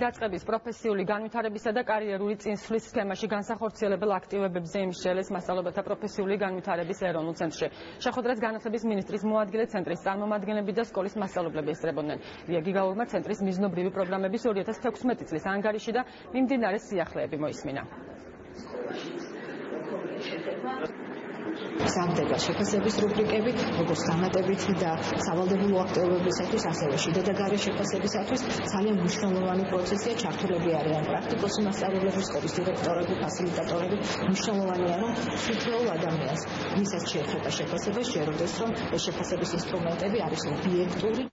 დაწყების პროფესიული განვითარებისა და კარიერული წინსვლის სქემაში განსახორციელებელ აქტივობებზე იმშელეს მასწავლებელთა პროფესიული განვითარების ეროვნულ ცენტრში. შეხვედრას განათლების მინისტრის მოადგილე ცენტრის წარმომადგენლები და სკოლის მასწავლებლები ესწრებოდნენ. რია გიგაურმა ცენტრის მიზნობრივი პროგრამების 2016 წლის ანგარიში და მიმდინარე სიახლეები მოისმინა. სამდება შეფასების რუბრიკები, როგორც განმარტებითი და სავალდებულო აქტივობებისათვის, ასევე შიდა და გარე შეფასებისათვის ძალიან მნიშვნელოვანი პროცესია ჩართულები არიან. პრაქტიკოსი მასწავლებლები, სკოლის დირექტორები, ფასილიტატორები, მნიშვნელოვანია რომ თითოეულ ადამიანს, ვისაც შეეხება შეფასება, შეეროდეს რომ ეს შეფასების ინსტრუმენტები არის ობიექტური